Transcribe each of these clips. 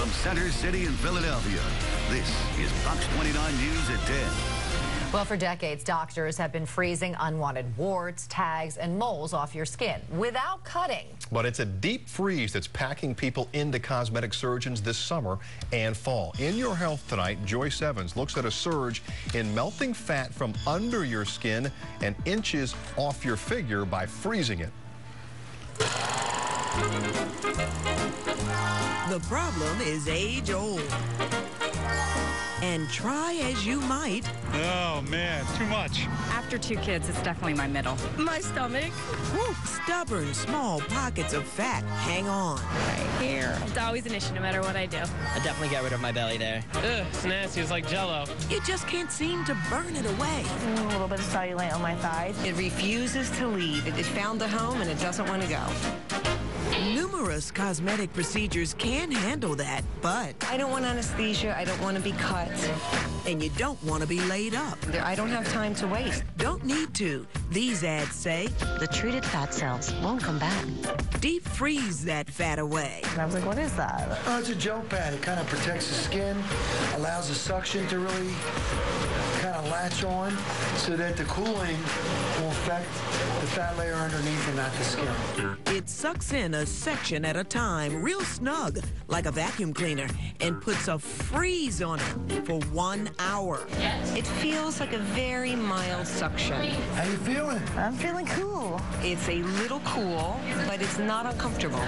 From Center City in Philadelphia, this is Fox 29 News at 10. Well, for decades, doctors have been freezing unwanted warts, tags, and moles off your skin without cutting. But it's a deep freeze that's packing people into cosmetic surgeons this summer and fall. In Your Health tonight, Joyce Evans looks at a surge in melting fat from under your skin and inches off your figure by freezing it. The problem is age old. And try as you might. Oh man, too much. After two kids, it's definitely my middle. My stomach. Woo, stubborn, small pockets of fat hang on. Right here. It's always an issue no matter what I do. I definitely get rid of my belly there. Ugh, it's nasty. It's like jello. You just can't seem to burn it away. A little bit of cellulite on my thighs. It refuses to leave. It, it found a home and it doesn't want to go. Numerous cosmetic procedures can handle that, but... I don't want anesthesia. I don't want to be cut. And you don't want to be laid up. I don't have time to waste. Don't need to. These ads say... The treated fat cells won't come back. Deep freeze that fat away. And I was like, what is that? Oh, it's a gel pad. It kind of protects the skin, allows the suction to really kind of latch on so that the cooling will affect the fat layer underneath and not the skin. It sucks in a section at a time, real snug, like a vacuum cleaner, and puts a freeze on it for one hour. It feels like a very mild suction. How you feeling? I'm feeling cool. It's a little cool, but it's not uncomfortable.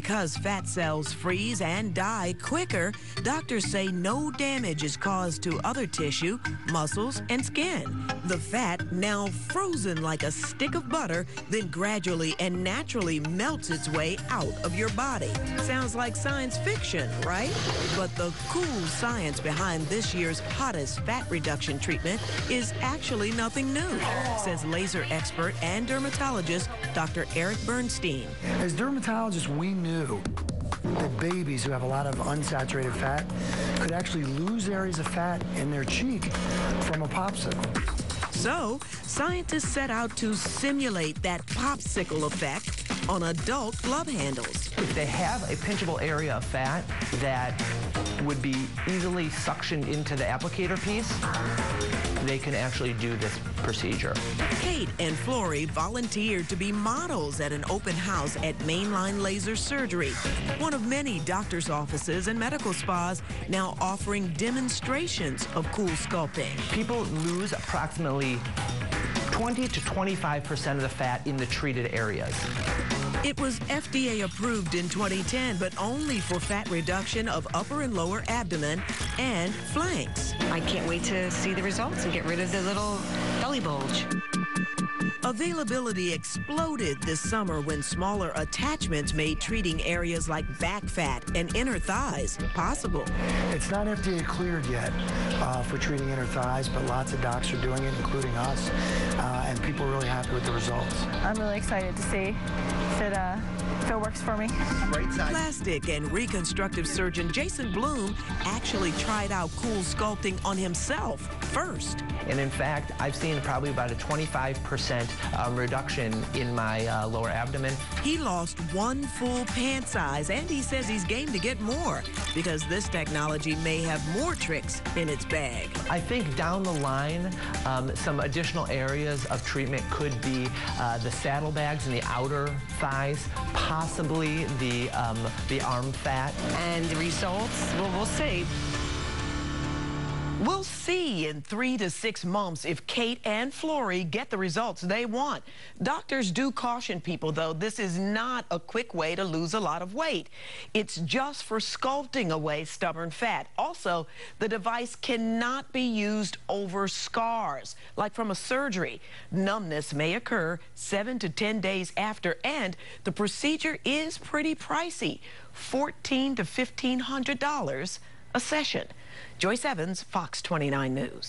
Because fat cells freeze and die quicker, doctors say no damage is caused to other tissue, muscles, and skin. The fat, now frozen like a stick of butter, then gradually and naturally melts its way out of your body. Sounds like science fiction, right? But the cool science behind this year's hottest fat reduction treatment is actually nothing new, says laser expert and dermatologist Dr. Eric Bernstein. As dermatologists, we knew that babies who have a lot of unsaturated fat could actually lose areas of fat in their cheek from a popsicle. So, scientists set out to simulate that popsicle effect on adult glove handles. If they have a pinchable area of fat that would be easily suctioned into the applicator piece, they can actually do this procedure. Kate and Flory volunteered to be models at an open house at Mainline Laser Surgery, one of many doctor's offices and medical spas now offering demonstrations of CoolSculpting. People lose approximately 20 to 25% of the fat in the treated areas. It was FDA approved in 2010, but only for fat reduction of upper and lower abdomen and flanks. I can't wait to see the results and get rid of the little belly bulge. Availability exploded this summer when smaller attachments made treating areas like back fat and inner thighs possible. It's not FDA cleared yet uh, for treating inner thighs, but lots of docs are doing it, including us, uh, and people are really happy with the results. I'm really excited to see if it, uh, if it works for me. Plastic and reconstructive surgeon Jason Bloom actually tried out CoolSculpting on himself first. And in fact, I've seen probably about a 25% um, reduction in my uh, lower abdomen. He lost one full pant size, and he says he's game to get more because this technology may have more tricks in its bag. I think down the line, um, some additional areas of treatment could be uh, the saddlebags and the outer thighs, possibly the, um, the arm fat. And the results, well, we'll see. We'll see in three to six months if Kate and Flory get the results they want. Doctors do caution people, though, this is not a quick way to lose a lot of weight. It's just for sculpting away stubborn fat. Also, the device cannot be used over scars, like from a surgery. Numbness may occur seven to 10 days after, and the procedure is pretty pricey, $1,400 to $1,500 a session. Joyce Evans, Fox 29 News.